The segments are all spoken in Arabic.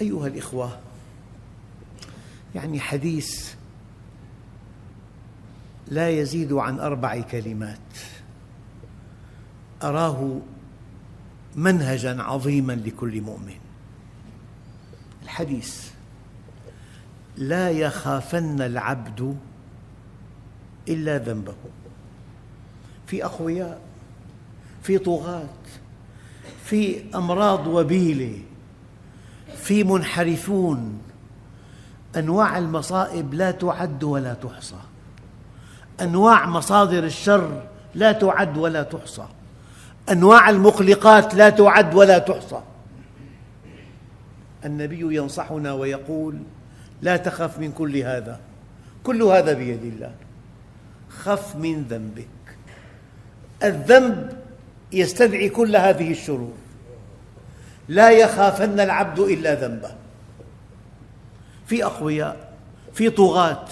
أيها الإخوة يعني حديث لا يزيد عن أربع كلمات. أراه منهجا عظيما لكل مؤمن. الحديث لا يخافن العبد إلا ذنبه. في أقوياء في طغاة في أمراض وبيلة في منحرفون. أنواع المصائب لا تعد ولا تحصى. أنواع مصادر الشر لا تعد ولا تحصى. أنواع المقلقات لا تعد ولا تحصى. النبي ينصحنا ويقول لا تخف من كل هذا. كل هذا بيد الله. خف من ذنبك. الذنب يستدعي كل هذه الشرور. لا يخافن العبد إلا ذنبه. في أقوياء في طغاة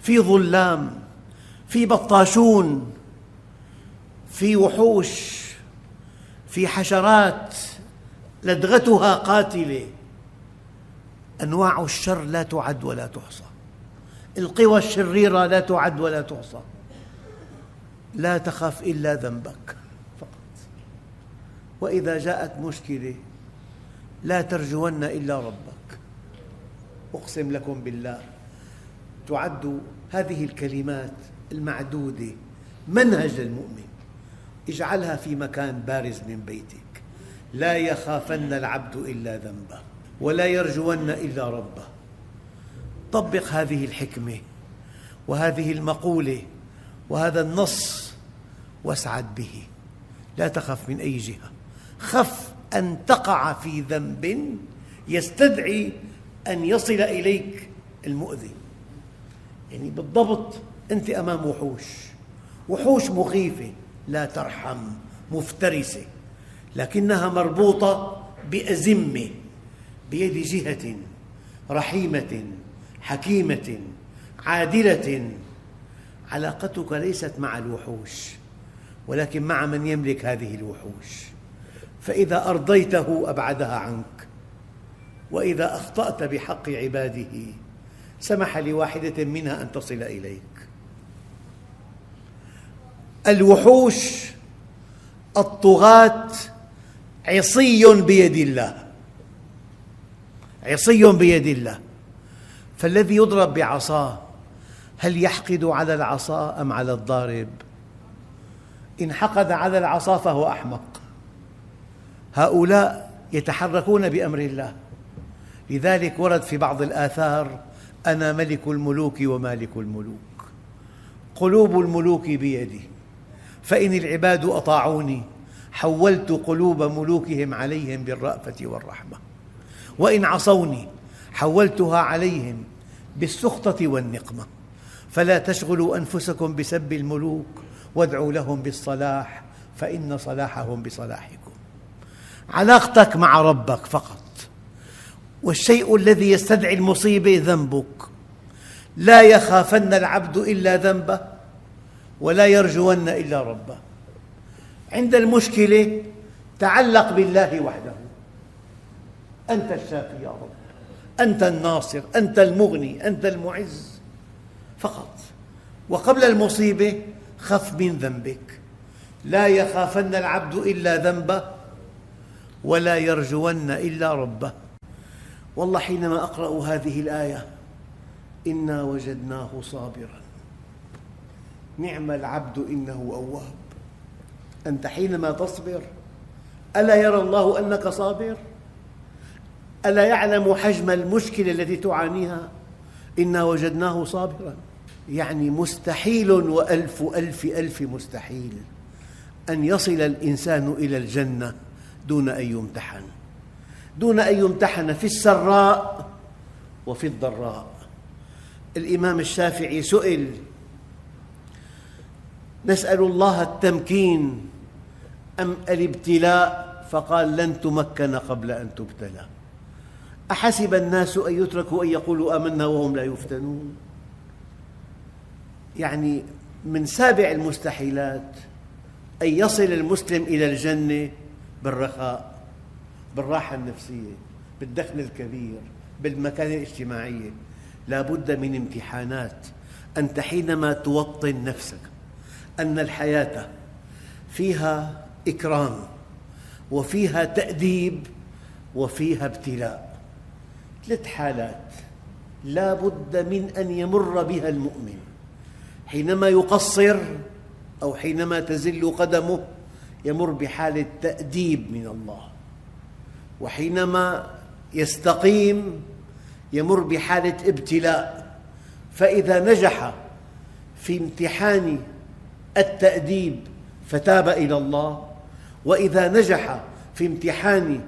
في ظلام في بطاشون في وحوش في حشرات لدغتها قاتلة. أنواع الشر لا تعد ولا تحصى. القوى الشريرة لا تعد ولا تحصى. لا تخف إلا ذنبك فقط. وإذا جاءت مشكلة لا ترجون إلا ربك. أقسم لكم بالله تعد هذه الكلمات المعدودة منهج للمؤمن اجعلها في مكان بارز من بيتك. لا يخافن العبد إلا ذنبه ولا يرجون إلا ربه. طبق هذه الحكمة وهذه المقولة وهذا النص واسعد به. لا تخف من أي جهة. خف أن تقع في ذنب يستدعي أن يصل إليك المؤذي. يعني بالضبط أنت أمام وحوش. وحوش مخيفة لا ترحم مفترسة. لكنها مربوطة بأزمة بيد جهة رحيمة حكيمة عادلة. علاقتك ليست مع الوحوش ولكن مع من يملك هذه الوحوش. فإذا أرضيته أبعدها عنك وإذا أخطأت بحق عباده سمح لواحدة منها أن تصل إليك. الوحوش الطغاة عصي بيد الله. عصي بيد الله. فالذي يضرب بعصاه هل يحقد على العصا أم على الضارب؟ إن حقد على العصا فهو أحمق. هؤلاء يتحركون بأمر الله. لذلك ورد في بعض الآثار أنا ملك الملوك ومالك الملوك. قلوب الملوك بيدي فإن العباد أطاعوني حولت قلوب ملوكهم عليهم بالرأفة والرحمة. وإن عصوني حولتها عليهم بالسخطة والنقمة. فلا تشغلوا أنفسكم بسب الملوك وادعوا لهم بالصلاح فإن صلاحهم بصلاحكم. علاقتك مع ربك فقط. والشيء الذي يستدعي المصيبة ذنبك. لا يخافن العبد إلا ذنبه ولا يرجون إلا ربه. عند المشكلة تعلق بالله وحده. أنت الشافي يا رب أنت الناصر أنت المغني أنت المعز. فقط. وقبل المصيبة خف من ذنبك. لا يخافن العبد إلا ذنبه ولا يرجون إلا ربه والله حينما أقرأ هذه الآية إنا وجدناه صابرا نعم العبد إنه أواب أنت حينما تصبر ألا يرى الله أنك صابر؟ ألا يعلم حجم المشكلة التي تعانيها؟ إنا وجدناه صابرا يعني مستحيل وألف ألف ألف مستحيل أن يصل الإنسان إلى الجنة دون أن يمتحن. دون أن يمتحن في السراء وفي الضراء. الإمام الشافعي سئل نسأل الله التمكين أم الابتلاء؟ فقال لن تمكن قبل أن تبتلى. أحسب الناس أن يتركوا أن يقولوا آمنا وهم لا يفتنون؟ يعني من سابع المستحيلات أن يصل المسلم إلى الجنة بالرخاء بالراحة النفسية بالدخل الكبير بالمكانة الاجتماعية. لا بد من امتحانات. أنت حينما توطن نفسك أن الحياة فيها إكرام وفيها تأديب وفيها ابتلاء. ثلاث حالات لا بد من أن يمر بها المؤمن. حينما يقصر أو حينما تزل قدمه يمر بحالة تأديب من الله. وحينما يستقيم يمر بحالة ابتلاء فإذا نجح في امتحان التأديب فتاب إلى الله. وإذا نجح في امتحان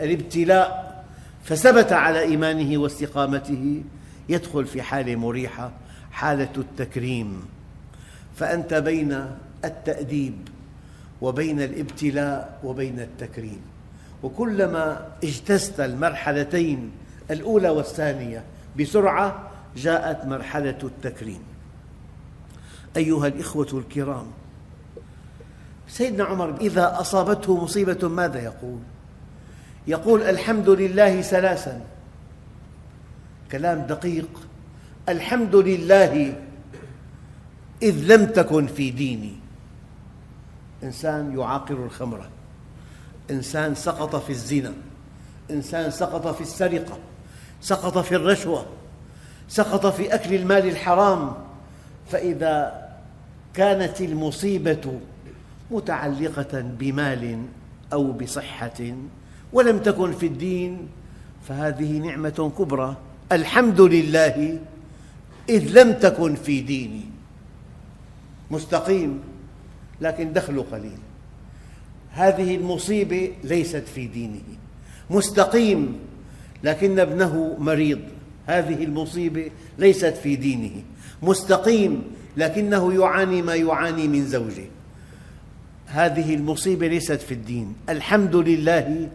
الابتلاء فثبت على إيمانه واستقامته. يدخل في حالة مريحة حالة التكريم. فأنت بين التأديب وبين الابتلاء وبين التكريم. وكلما اجتزت المرحلتين الأولى والثانية بسرعة جاءت مرحلة التكريم. أيها الإخوة الكرام سيدنا عمر إذا أصابته مصيبة ماذا يقول؟ يقول الحمد لله ثلاثا. كلام دقيق. الحمد لله إذ لم تكن في ديني. إنسان يعاقر الخمرة إنسان سقط في الزنا. إنسان سقط في السرقة. سقط في الرشوة. سقط في أكل المال الحرام. فإذا كانت المصيبة متعلقة بمال أو بصحة ولم تكن في الدين فهذه نعمة كبرى. الحمد لله إذ لم تكن في ديني. مستقيم. لكن دخله قليل. هذه المصيبة ليست في دينه. مستقيم لكن ابنه مريض. هذه المصيبة ليست في دينه. مستقيم لكنه يعاني ما يعاني من زوجه. هذه المصيبة ليست في الدين. الحمد لله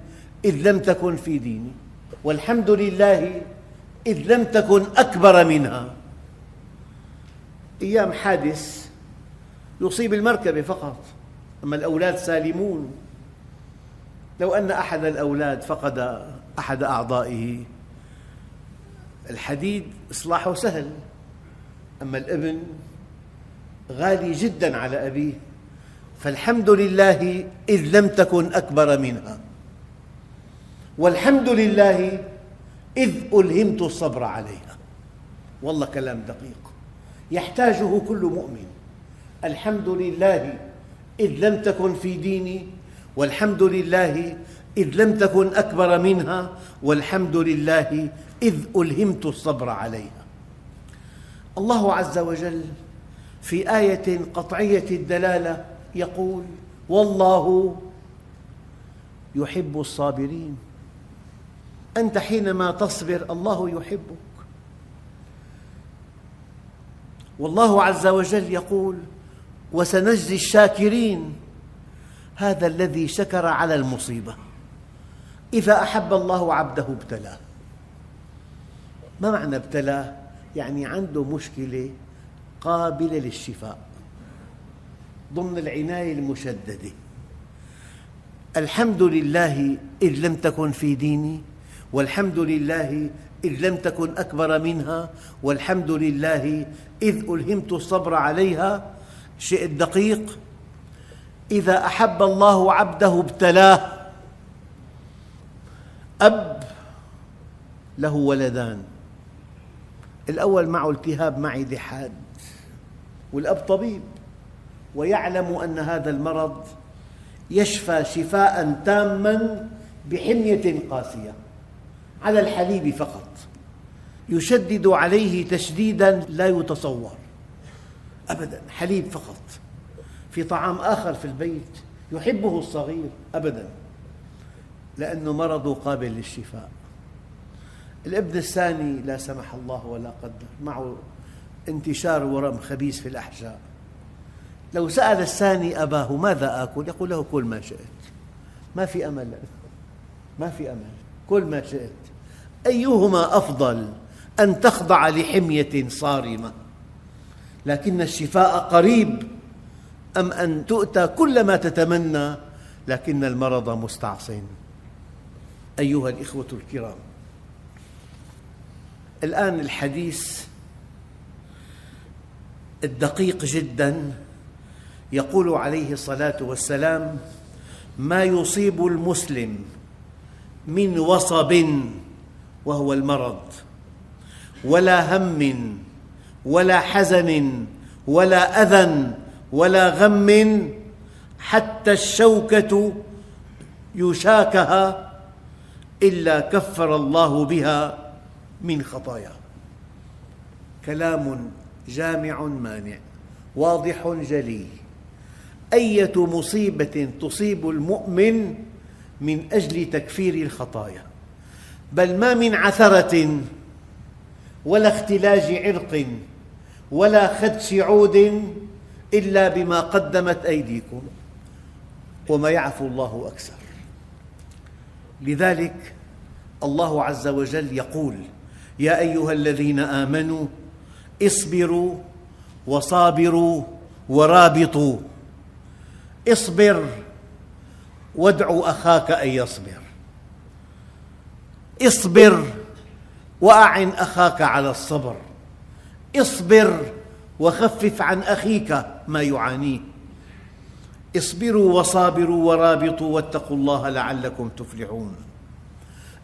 إذ لم تكن في ديني والحمد لله إذ لم تكن أكبر منها. أيام حادث يصيب المركبة فقط. أما الأولاد سالمون. لو أن أحد الأولاد فقد أحد أعضائه الحديد إصلاحه سهل. أما الإبن غالي جدا على أبيه فالحمد لله إذ لم تكن أكبر منها. والحمد لله إذ ألهمت الصبر عليها. والله كلام دقيق. يحتاجه كل مؤمن. الحمد لله إذ لم تكن في ديني والحمد لله إذ لم تكن أكبر منها والحمد لله إذ ألهمت الصبر عليها. الله عز وجل في آية قطعية الدلالة يقول والله يحب الصابرين. أنت حينما تصبر الله يحبك. والله عز وجل يقول وسنجزي الشاكرين. هذا الذي شكر على المصيبة. إذا أحب الله عبده ابتلاه. ما معنى ابتلاه؟ يعني عنده مشكلة قابلة للشفاء. ضمن العناية المشددة. الحمد لله إذ لم تكن في ديني والحمد لله إذ لم تكن أكبر منها والحمد لله إذ ألهمت الصبر عليها شيء دقيق. إذا أحب الله عبده ابتلاه. أب له ولدان. الأول معه التهاب معدة حاد. والأب طبيب. ويعلم أن هذا المرض يشفى شفاء تاما بحمية قاسية. على الحليب فقط. يشدد عليه تشديدا لا يتصور. أبدا حليب فقط. في طعام آخر في البيت يحبه الصغير أبدا لأن مرضه قابل للشفاء. الابن الثاني لا سمح الله ولا قدر معه انتشار ورم خبيث في الأحشاء لو سأل الثاني أباه ماذا آكل؟ يقول له كل ما شئت. ما في أمل. ما في أمل. كل ما شئت. أيهما أفضل أن تخضع لحمية صارمة؟ لكن الشفاء قريب. أم أن تؤتى كل ما تتمنى لكن المرض مستعصٍ. أيها الإخوة الكرام الآن الحديث الدقيق جدا يقول عليه الصلاة والسلام ما يصيب المسلم من وصب وهو المرض ولا هم ولا حزن ولا أذى ولا غم حتى الشوكة يشاكها إلا كفر الله بها من خطاياه كلام جامع مانع واضح جلي. أية مصيبة تصيب المؤمن من أجل تكفير الخطايا؟ بل ما من عثرة ولا اختلاج عرق. ولا خدش عود إلا بما قدمت أيديكم وما يعفو الله أكثر. لذلك الله عز وجل يقول يا أيها الذين آمنوا اصبروا وصابروا ورابطوا. اصبر وادع أخاك أن يصبر. اصبر وأعن أخاك على الصبر. اصبر وخفف عن أخيك ما يعانيه اصبروا وصابروا ورابطوا واتقوا الله لعلكم تفلحون.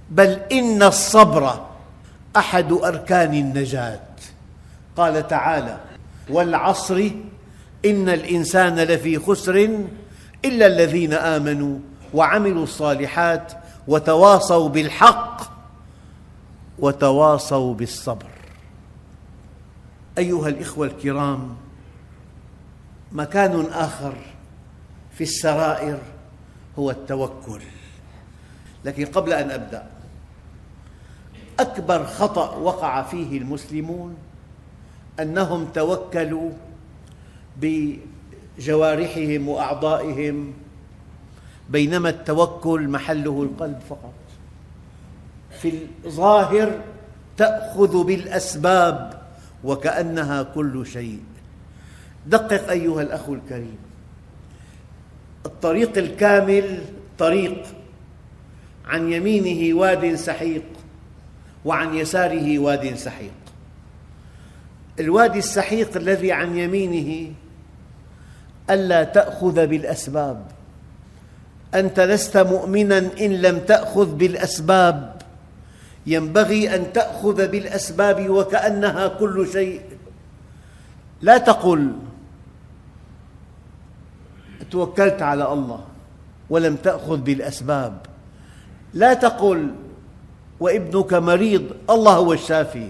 بل إن الصبر أحد أركان النجاة. قال تعالى والعصر إن الإنسان لفي خسر إلا الذين آمنوا وعملوا الصالحات وتواصوا بالحق وتواصوا بالصبر. أيها الإخوة الكرام مكان آخر في السرائر هو التوكل. لكن قبل أن أبدأ أكبر خطأ وقع فيه المسلمون أنهم توكلوا بجوارحهم وأعضائهم بينما التوكل محله القلب فقط. في الظاهر تأخذ بالأسباب وكأنها كل شيء. دقق أيها الأخ الكريم. الطريق الكامل طريق عن يمينه واد سحيق وعن يساره واد سحيق. الوادي السحيق الذي عن يمينه ألا تأخذ بالأسباب. أنت لست مؤمنا إن لم تأخذ بالأسباب. ينبغي أن تأخذ بالأسباب وكأنها كل شيء. لا تقل توكلت على الله ولم تأخذ بالأسباب. لا تقل وابنك مريض الله هو الشافي.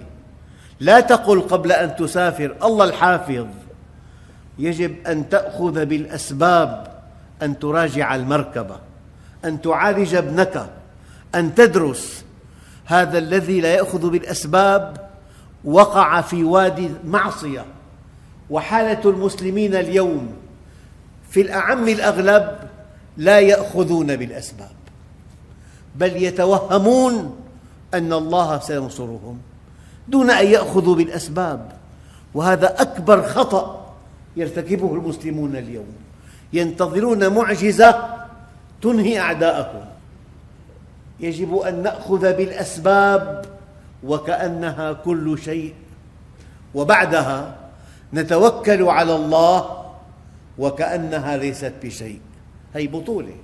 لا تقل قبل أن تسافر الله الحافظ. يجب أن تأخذ بالأسباب أن تراجع المركبة أن تعالج ابنك أن تدرس هذا الذي لا يأخذ بالأسباب وقع في وادي المعصية وحالة المسلمين اليوم في الأعم الأغلب لا يأخذون بالأسباب بل يتوهمون أن الله سينصرهم دون أن يأخذوا بالأسباب. وهذا أكبر خطأ يرتكبه المسلمون اليوم. ينتظرون معجزة تنهي أعداءهم. يجب أن نأخذ بالأسباب وكأنها كل شيء. وبعدها نتوكل على الله وكأنها ليست بشيء. هذه بطولة.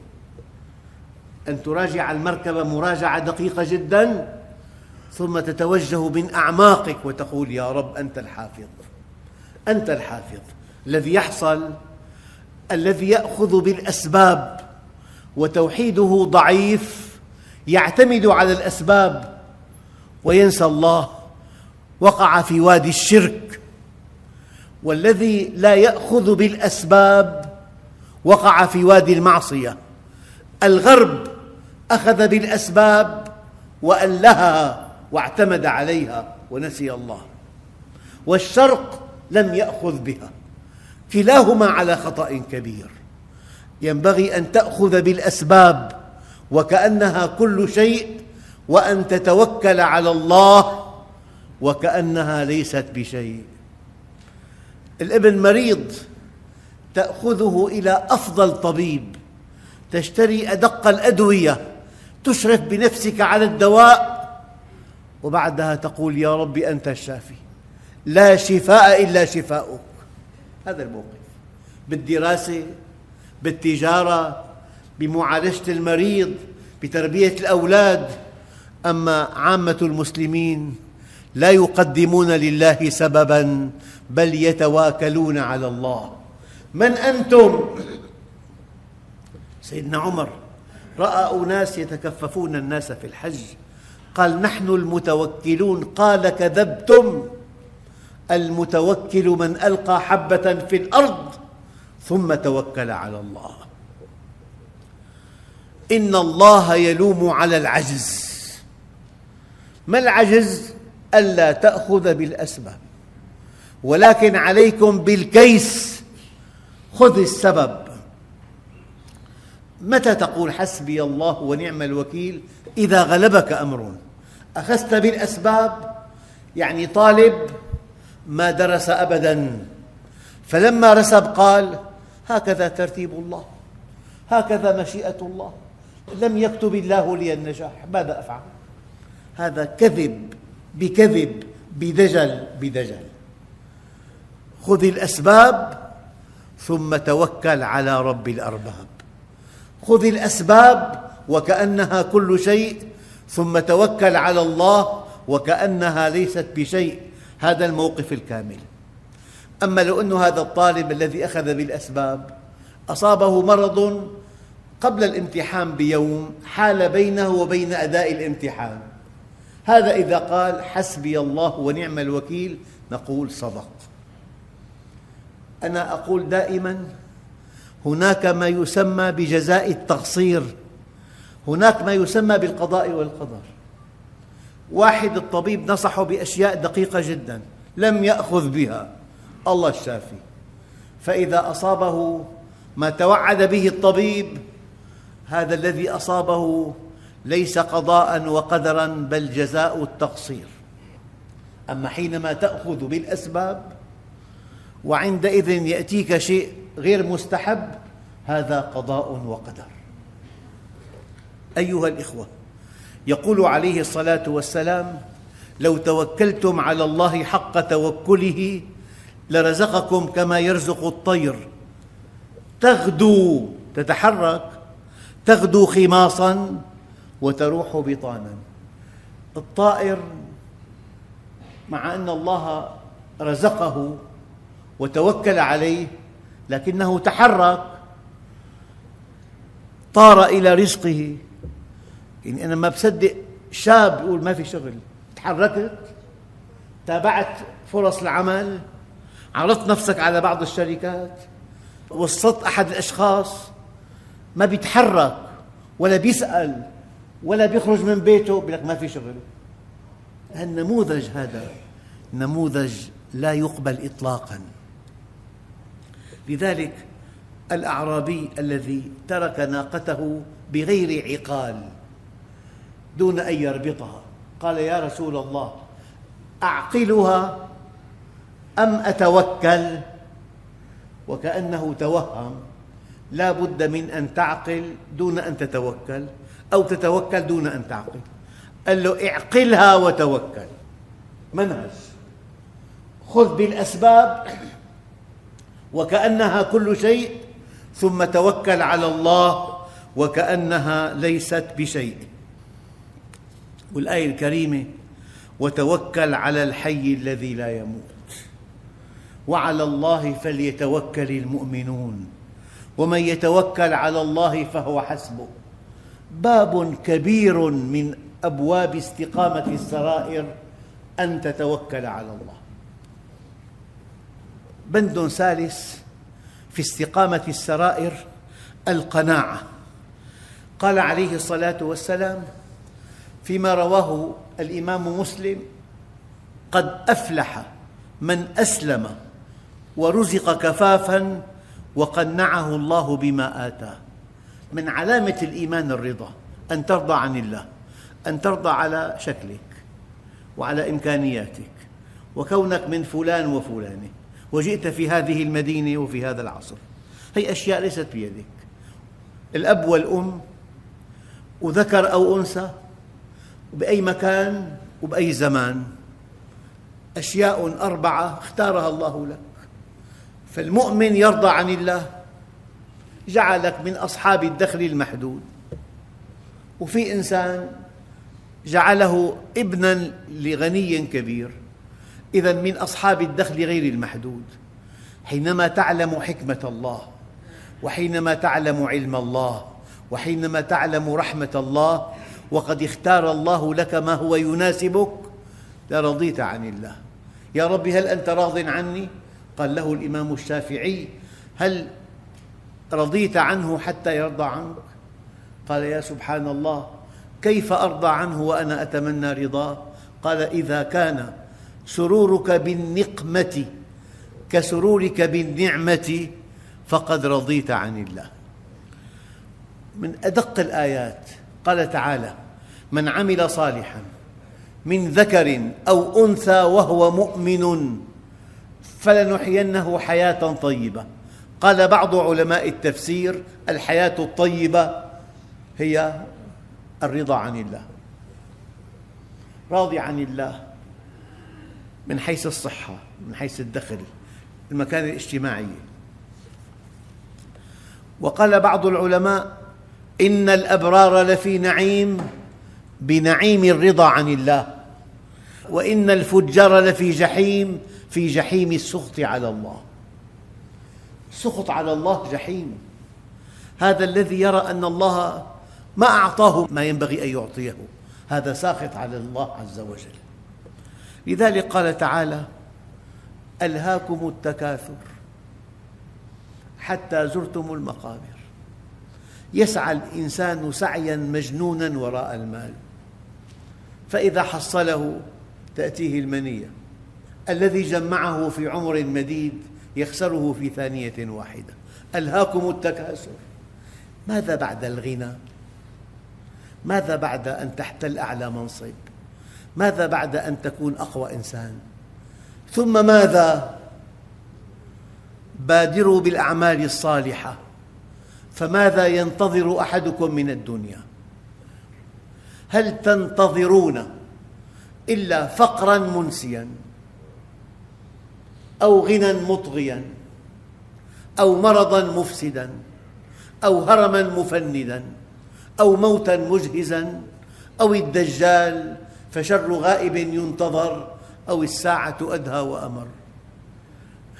أن تراجع المركبة مراجعة دقيقة جدا ثم تتوجه من أعماقك وتقول يا رب أنت الحافظ. أنت الحافظ. الذي يحصل الذي يأخذ بالأسباب. وتوحيده ضعيف يعتمد على الأسباب وينسى الله وقع في وادي الشرك والذي لا يأخذ بالأسباب وقع في وادي المعصية. الغرب أخذ بالأسباب وألهها واعتمد عليها ونسي الله والشرق لم يأخذ بها. كلاهما على خطأ كبير. ينبغي أن تأخذ بالأسباب وكأنها كل شيء وأن تتوكل على الله وكأنها ليست بشيء. الابن مريض تأخذه إلى أفضل طبيب تشتري أدق الأدوية تشرف بنفسك على الدواء وبعدها تقول يا رب أنت الشافي لا شفاء إلا شفاؤك. هذا الموقف. بالدراسة بالتجارة بمعالجة المريض بتربية الأولاد. أما عامة المسلمين لا يقدمون لله سبباً بل يتواكلون على الله. من أنتم؟ سيدنا عمر. رأى أناس يتكففون الناس في الحج. قال نحن المتوكلون. قال كذبتم. المتوكل من ألقى حبة في الأرض ثم توكل على الله. إن الله يلوم على العجز. ما العجز؟ ألا تأخذ بالأسباب. ولكن عليكم بالكيس. خذ السبب. متى تقول حسبي الله ونعم الوكيل إذا غلبك أمر؟ أخذت بالأسباب؟ يعني طالب ما درس أبداً فلما رسب قال هكذا ترتيب الله هكذا مشيئة الله. لم يكتب الله لي النجاح. ماذا أفعل؟ هذا كذب بكذب بدجل بدجل. خذ الأسباب ثم توكل على رب الأرباب. خذ الأسباب وكأنها كل شيء ثم توكل على الله وكأنها ليست بشيء. هذا الموقف الكامل. أما لو أن هذا الطالب الذي أخذ بالأسباب أصابه مرض قبل الامتحان بيوم حال بينه وبين أداء الامتحان. هذا إذا قال حسبي الله ونعم الوكيل نقول صدق. أنا أقول دائماً هناك ما يسمى بجزاء التقصير هناك ما يسمى بالقضاء والقدر. واحد الطبيب نصحه بأشياء دقيقة جدا لم يأخذ بها. الله الشافي. فإذا أصابه ما توعد به الطبيب هذا الذي أصابه ليس قضاء وقدرا بل جزاء التقصير. أما حينما تأخذ بالأسباب وعندئذ يأتيك شيء غير مستحب هذا قضاء وقدر. أيها الإخوة يقول عليه الصلاة والسلام لو توكلتم على الله حق توكله لرزقكم كما يرزق الطير. تغدو تتحرك تغدو خماصا وتروح بطانا. الطائر مع أن الله رزقه وتوكل عليه لكنه تحرك طار إلى رزقه. يعني أنا ما بصدق شاب يقول ما في شغل. تحركت تابعت فرص العمل عرضت نفسك على بعض الشركات وسطت أحد الأشخاص ما بيتحرك ولا بيسأل ولا بيخرج من بيته بيقول لك ما في شغل. النموذج هذا نموذج لا يقبل إطلاقاً. لذلك الأعرابي الذي ترك ناقته بغير عقال دون أن يربطها قال يا رسول الله أعقلها أم أتوكل؟ وكأنه توهم لا بد من أن تعقل دون أن تتوكل أو تتوكل دون أن تعقل. قال له اعقلها وتوكل. منهج. خذ بالأسباب وكأنها كل شيء ثم توكل على الله وكأنها ليست بشيء. والآية الكريمة وتوكل على الحي الذي لا يموت. وعلى الله فليتوكل المؤمنون. ومن يتوكل على الله فهو حسبه. باب كبير من أبواب استقامة السرائر أن تتوكل على الله. بند ثالث في استقامة السرائر القناعة. قال عليه الصلاة والسلام فيما رواه الإمام مسلم قد أفلح من أسلم ورزق كفافاً وقنعه الله بما آتاه. من علامة الإيمان الرضا أن ترضى عن الله أن ترضى على شكلك وعلى إمكانياتك. وكونك من فلان وفلانة وجئت في هذه المدينة وفي هذا العصر. هي أشياء ليست بيدك. الأب والأم وذكر أو أنثى بأي مكان وبأي زمان. أشياء أربعة اختارها الله لك. فالمؤمن يرضى عن الله. جعلك من أصحاب الدخل المحدود. وفي إنسان جعله ابنا لغني كبير. إذا من أصحاب الدخل غير المحدود. حينما تعلم حكمة الله وحينما تعلم علم الله وحينما تعلم رحمة الله وقد اختار الله لك ما هو يناسبك لرضيت عن الله. يا رب هل أنت راض عني؟ قال له الإمام الشافعي هل رضيت عنه حتى يرضى عنك؟ قال يا سبحان الله كيف أرضى عنه وأنا أتمنى رضاه؟ قال إذا كان سرورك بالنقمة كسرورك بالنعمة فقد رضيت عن الله من أدق الآيات قال تعالى من عمل صالحاً من ذكر أو أنثى وهو مؤمن فلنحيينه حياة طيبة. قال بعض علماء التفسير الحياة الطيبة هي الرضا عن الله راضي عن الله من حيث الصحة من حيث الدخل المكانة الاجتماعية وقال بعض العلماء إن الأبرار لفي نعيم بنعيم الرضا عن الله وإن الفجار لفي جحيم في جحيم السخط على الله. السخط على الله جحيم. هذا الذي يرى أن الله ما أعطاه ما ينبغي أن يعطيه. هذا ساخط على الله عز وجل. لذلك قال تعالى ألهاكم التكاثر حتى زرتم المقابر. يسعى الإنسان سعيا مجنونا وراء المال. فإذا حصله تأتيه المنية. الذي جمعه في عمر مديد يخسره في ثانية واحدة ألهاكم التكاثر ماذا بعد الغنى؟ ماذا بعد أن تحتل أعلى منصب؟ ماذا بعد أن تكون أقوى إنسان؟ ثم ماذا؟ بادروا بالأعمال الصالحة فماذا ينتظر أحدكم من الدنيا؟ هل تنتظرون إلا فقراً منسياً أو غنى مطغياً أو مرضاً مفسداً أو هرماً مفندا أو موتاً مجهزاً أو الدجال فشر غائب ينتظر أو الساعة أدهى وأمر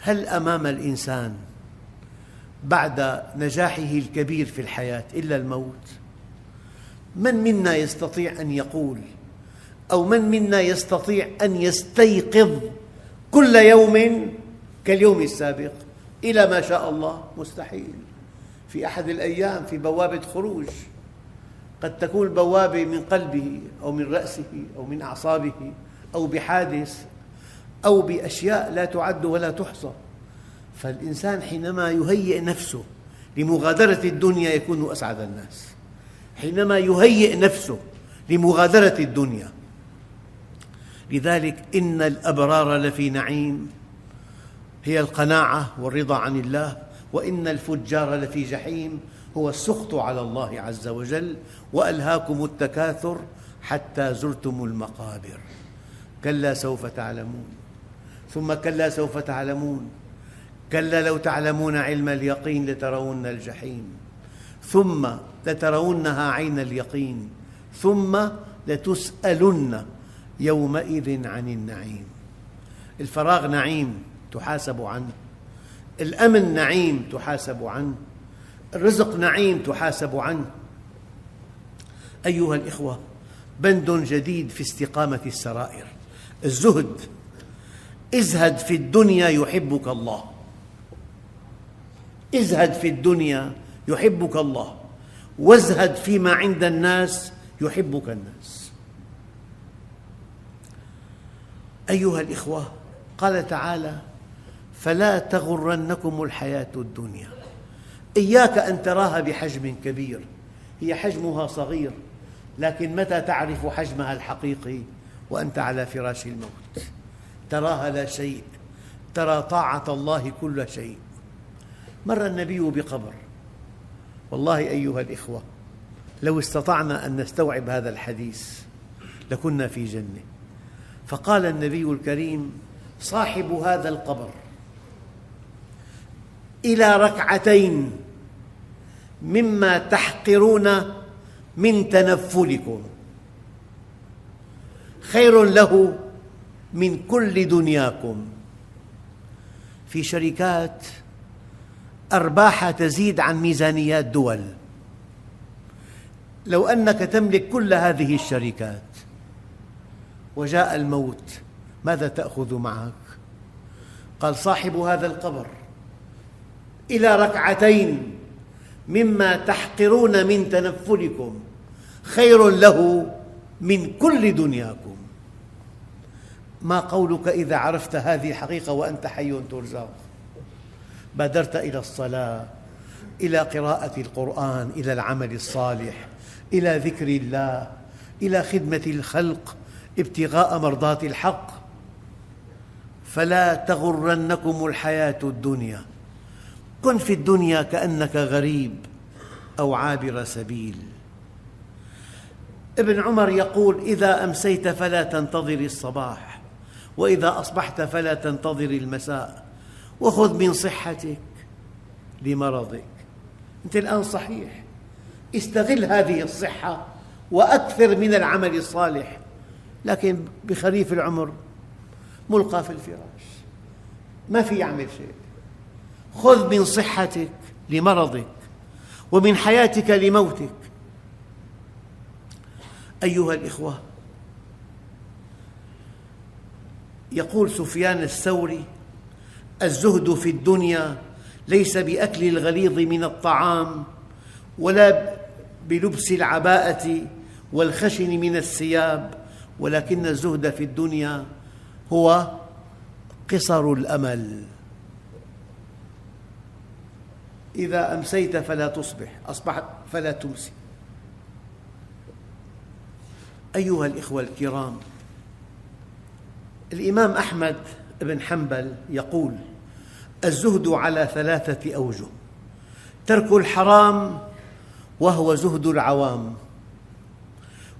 هل أمام الإنسان بعد نجاحه الكبير في الحياة إلا الموت؟ من منا يستطيع أن يقول أو من منا يستطيع أن يستيقظ كل يوم كاليوم السابق. إلى ما شاء الله مستحيل. في أحد الأيام في بوابة خروج قد تكون البوابة من قلبه أو من رأسه أو من أعصابه أو بحادث أو بأشياء لا تعد ولا تحصى. فالإنسان حينما يهيئ نفسه لمغادرة الدنيا يكون أسعد الناس. حينما يهيئ نفسه لمغادرة الدنيا لذلك إن الأبرار لفي نعيم. هي القناعة والرضا عن الله وإن الفجار لفي جحيم. هو السخط على الله عز وجل وألهاكم التكاثر حتى زرتم المقابر. كلا سوف تعلمون. ثم كلا سوف تعلمون. كلا لو تعلمون علم اليقين لترون الجحيم. ثم لترونها عين اليقين. ثم لتسألن يومئذ عن النعيم. الفراغ نعيم تحاسب عنه. الأمن نعيم تحاسب عنه. الرزق نعيم تحاسب عنه. أيها الإخوة بند جديد في استقامة السرائر. الزهد ازهد في الدنيا يحبك الله. ازهد في الدنيا يحبك الله. وازهد فيما عند الناس يحبك الناس. أيها الإخوة قال تعالى فلا تغرنكم الحياة الدنيا. إياك أن تراها بحجم كبير هي حجمها صغير لكن متى تعرف حجمها الحقيقي وأنت على فراش الموت؟ تراها لا شيء ترى طاعة الله كل شيء. مر النبي بقبر. والله أيها الإخوة لو استطعنا أن نستوعب هذا الحديث لكنا في جنة. فقال النبي الكريم صاحب هذا القبر إلى ركعتين مما تحقرون من تنفلكم خير له من كل دنياكم. في شركات أرباحها تزيد عن ميزانيات دول. لو أنك تملك كل هذه الشركات وجاء الموت ماذا تأخذ معك؟ قال صاحب هذا القبر إلى ركعتين مما تحقرون من تنفلكم خير له من كل دنياكم ما قولك إذا عرفت هذه الحقيقة وأنت حي ترزق بادرت إلى الصلاة إلى قراءة القرآن إلى العمل الصالح إلى ذكر الله إلى خدمة الخلق ابتغاء مرضات الحق. فلا تغرنكم الحياة الدنيا. كن في الدنيا كأنك غريب أو عابر سبيل. ابن عمر يقول إذا أمسيت فلا تنتظر الصباح وإذا أصبحت فلا تنتظر المساء. وخذ من صحتك لمرضك. أنت الآن صحيح. استغل هذه الصحة وأكثر من العمل الصالح. لكن بخريف العمر ملقى في الفراش. ما في يعمل شيء. خذ من صحتك لمرضك ومن حياتك لموتك. أيها الإخوة يقول سفيان الثوري الزهد في الدنيا ليس بأكل الغليظ من الطعام ولا بلبس العباءة والخشن من الثياب. ولكن الزهد في الدنيا هو قصر الأمل. إذا أمسيت فلا تصبح أصبحت فلا تمسي. أيها الإخوة الكرام الإمام أحمد بن حنبل يقول الزهد على ثلاثة أوجه ترك الحرام وهو زهد العوام.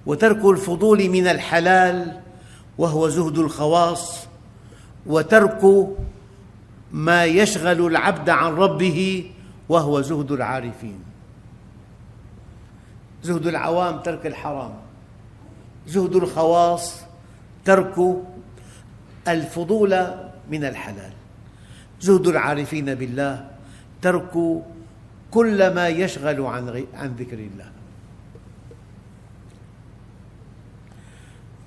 وترك الفضول من الحلال وهو زهد الخواص وترك ما يشغل العبد عن ربه وهو زهد العارفين. زهد العوام ترك الحرام زهد الخواص ترك الفضول من الحلال. زهد العارفين بالله ترك كل ما يشغل عن ذكر الله.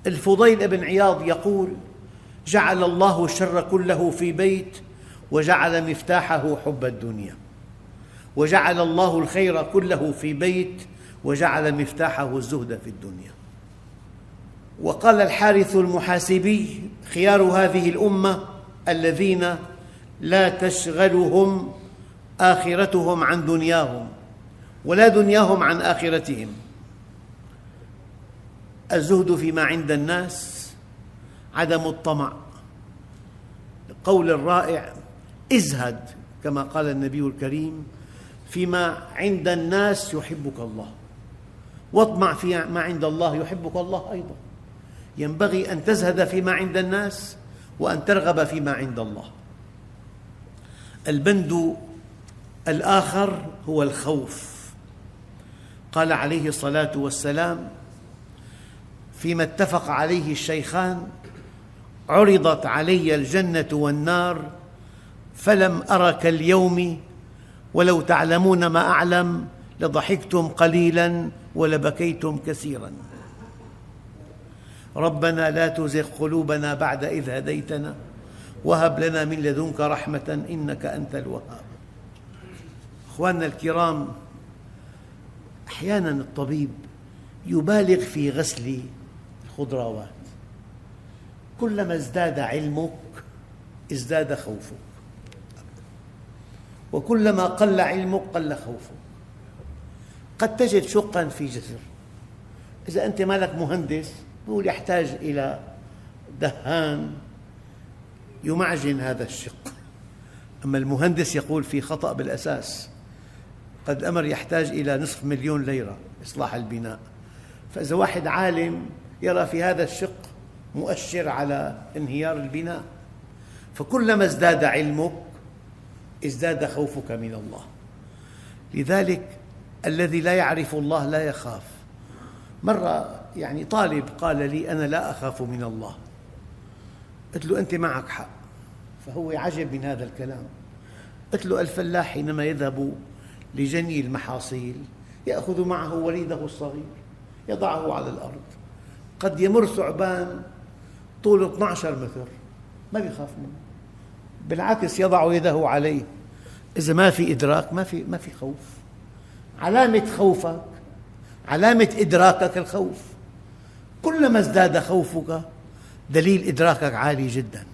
الفضيل بن عياض يقول جعل الله الشر كله في بيت وجعل مفتاحه حب الدنيا. وجعل الله الخير كله في بيت وجعل مفتاحه الزهد في الدنيا. وقال الحارث المحاسبي خيار هذه الأمة الذين لا تشغلهم آخرتهم عن دنياهم ولا دنياهم عن آخرتهم. الزهد فيما عند الناس عدم الطمع. القول الرائع ازهد كما قال النبي الكريم فيما عند الناس يحبك الله. واطمع فيما عند الله يحبك الله أيضا. ينبغي أن تزهد فيما عند الناس وأن ترغب فيما عند الله. البند الآخر هو الخوف. قال عليه الصلاة والسلام فيما اتفق عليه الشيخان عرضت علي الجنة والنار فلم أرك اليوم ولو تعلمون ما أعلم لضحكتم قليلا ولبكيتم كثيرا. ربنا لا تزغ قلوبنا بعد إذ هديتنا وهب لنا من لدنك رحمة إنك أنت الوهاب. أخواننا الكرام أحيانا الطبيب يبالغ في غسل الخضروات كلما ازداد علمك ازداد خوفك. وكلما قل علمك قل خوفك. قد تجد شقا في جسر. إذا أنت مالك مهندس يقول يحتاج إلى دهان يمعجن هذا الشق. أما المهندس يقول في خطأ بالأساس قد الأمر يحتاج إلى نصف مليون ليرة إصلاح البناء. فإذا واحد عالم يرى في هذا الشق مؤشر على انهيار البناء. فكلما ازداد علمك ازداد خوفك من الله. لذلك الذي لا يعرف الله لا يخاف. مرة يعني طالب قال لي أنا لا أخاف من الله. قلت له أنت معك حق. فهو عجب من هذا الكلام. قلت له الفلاح حينما يذهب لجني المحاصيل يأخذ معه وليده الصغير يضعه على الأرض. قد يمر ثعبان طوله 12 متر. ما يخاف منه. بالعكس يضع يده عليه. إذا ما في إدراك ما في ما في خوف. علامة خوفك علامة إدراكك الخوف. كلما ازداد خوفك دليل إدراكك عالي جداً.